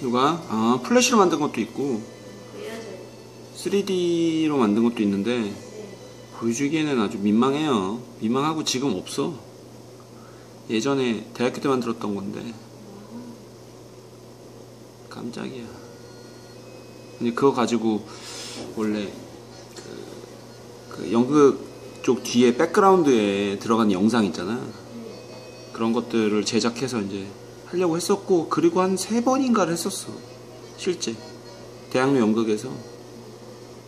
누가? 아 플래시로 만든 것도 있고 보여줘요. 3D로 만든 것도 있는데 네. 보여주기에는 아주 민망해요. 민망하고 지금 없어. 예전에 대학교 때 만들었던 건데 깜짝이야. 근데 그거 가지고 원래 그, 그 연극 쪽 뒤에 백그라운드에 들어간 영상 있잖아. 그런 것들을 제작해서 이제 하려고 했었고 그리고 한 세 번인가를 했었어. 실제 대학로 연극에서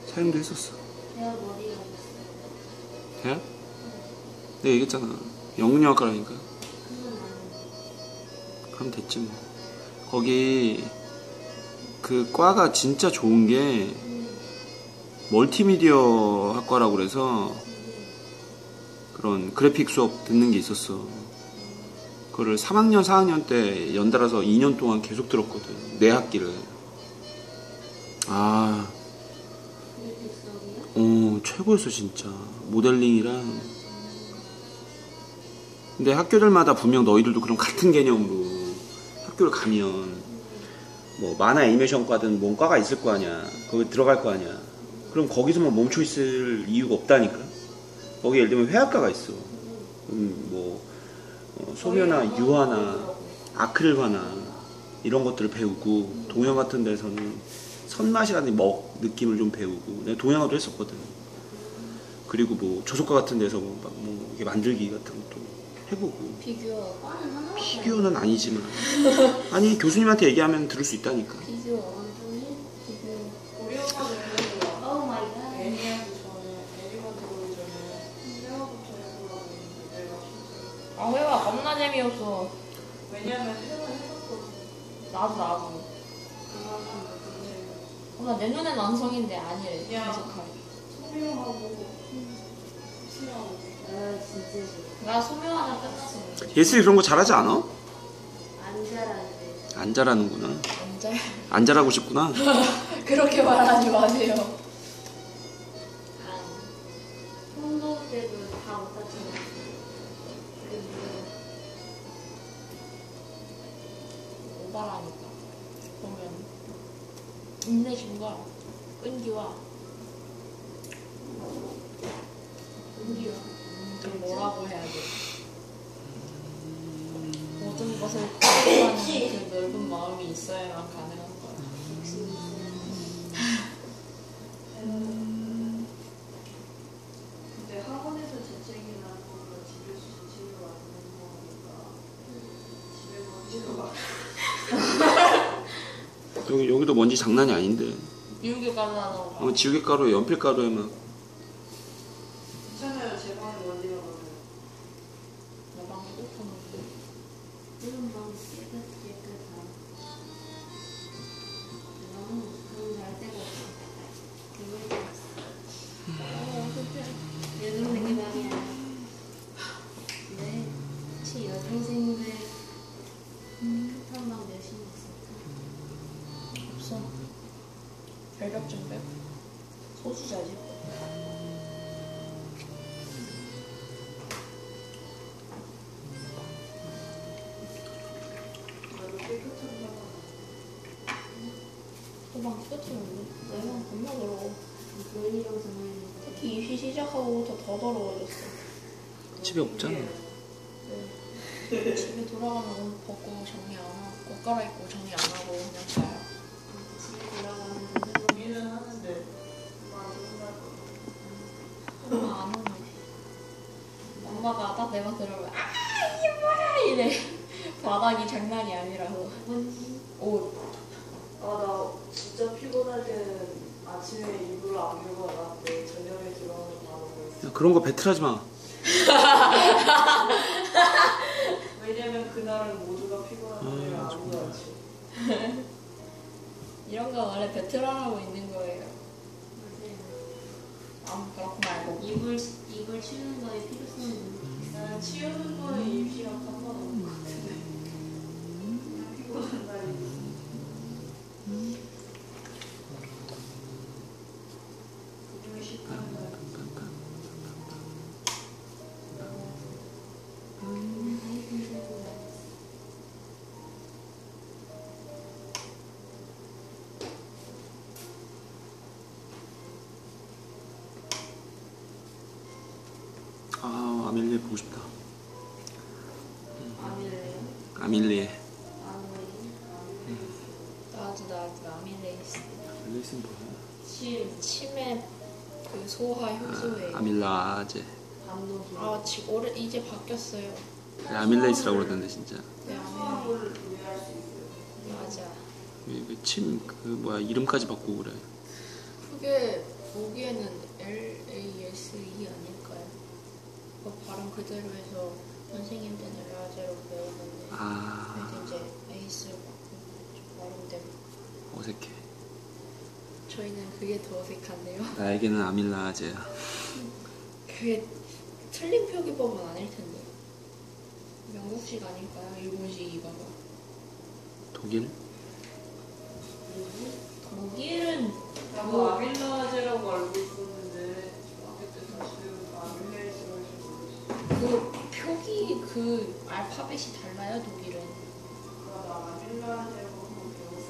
사용도 했었어. 제가 머리가 있어요. 대학? 내가 얘기했잖아. 영문영학과라니까. 그럼 됐지 뭐. 거기 그 과가 진짜 좋은 게 멀티미디어 학과라고 그래서 그런 그래픽 수업 듣는 게 있었어. 그거를 3학년, 4학년 때 연달아서 2년 동안 계속 들었거든. 네 학기를. 아? 어, 최고였어, 진짜. 모델링이랑. 근데 학교들마다 분명 너희들도 그런 같은 개념으로 학교를 가면 뭐 만화 애니메이션 과든 뭔 과가 있을 거 아니야. 거기 들어갈 거 아니야. 그럼 거기서만 멈춰 있을 이유가 없다니까. 거기 예를 들면 회화과가 있어. 음, 뭐 어, 소묘나 유화나 아크릴화나 이런 것들을 배우고 동영 같은 데서는 선맛이라는 먹 느낌을 좀 배우고 내가 동영화도 했었거든. 그리고 뭐 조속과 같은 데서 뭐, 막뭐 이렇게 만들기 같은 것도 해보고. 하나 피규어는 아니지만. 아니 교수님한테 얘기하면 들을 수 있다니까. 피규어 원숭이 피 겁나 재미없어. 왜냐면 회화 해봤거든 나도 나도. 그만하면 근데 어, 나내 눈엔 완성인데 아니래. 야. 소명하고 치하고 아 진짜 싫어 나 소묘하다 끝났어. 예슬이 그런 거 잘하지 않아? 안 잘하는데 안 잘하는구나. 언제? 안 잘하고 싶구나. 그렇게 말하지 마세요. 인내심과 끈기와 은기와 좀 뭐라고 해야 돼. 모든 것을 거부하는 그 넓은 마음이 있어야만 가능한 거야. 욕심이 있어요 근데 학원에서 재채기 나는 거보다 집에서 재채기가 안 나는 거니까 집에 먼지가 여기 여기도 먼지 장난이 아닌데. 미국에 가려고 어, 지우개 가루에 연필 가루에 막 끝이는데. 내방 겁나 더러워. 부인이랑 전화했는데 특히 입시 시작하고부터 더 더러워졌어. 집에 없잖아. 네. 집에 돌아가면 옷 벗고 정리 안 하고 옷 갈아입고 정리 안 하고 그냥 자요. 집에 돌아가는 우리는 하는데 엄마 안 오네. 엄마가 딱내방 들어오면 아 이게 뭐야 이래. 바닥이 장난이 아니라서. 뭔지 옷. 진짜 피곤할 때는 아침에 이불을 안 들고 나갔는데 저녁에 들어오면 바로 야, 그런 거 배틀하지 마. 왜냐면 그날은 모두가 피곤한데 아, 아무도. 안 치워 이런 거 원래 베트남하고 있는 거예요. 아무 그렇고 말고. 이불 이불 치우는 거에 필요성이 있는 나는 치우는 거에 아밀리에 보고 싶다. 아밀레 아밀리에. 아밀레 나도 나도 아밀레이스. 아밀리스는 뭐야? 침 치매 그 소화 효소에. 아, 아밀라제. 감독이 아 지금 올해 이제 바뀌었어요. 그래, 아밀레이스라고 그러던데 진짜. 네 아밀레이스. 맞아. 침그 뭐야 이름까지 바꾸고 그래. 그게 보기에는 L A S E 아닐까요? 그 발음 그대로 해서 선생님들은 라제로 배우는데 아 근데 이제 에이스로 바꾸고 좀 발음대로 어색해. 저희는 그게 더 어색한데요. 나에게는 아밀라제야. 그게 틀린 표기법은 아닐 텐데 영국식 아닐까요? 일본식 이거가 독일? 독일은 나도 아밀라제라고 알고 있었 그 알파벳이 달라요 독일은 배웠었는데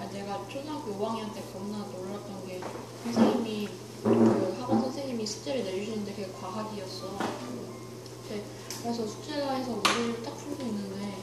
아, 내가 초등학교 5학년 때 겁나 놀랐던 게 선생님이 그 학원 선생님이 숙제를 내주시는데 그게 과학이었어. 그래서 숙제가 해서 문제를 딱 풀고 있는데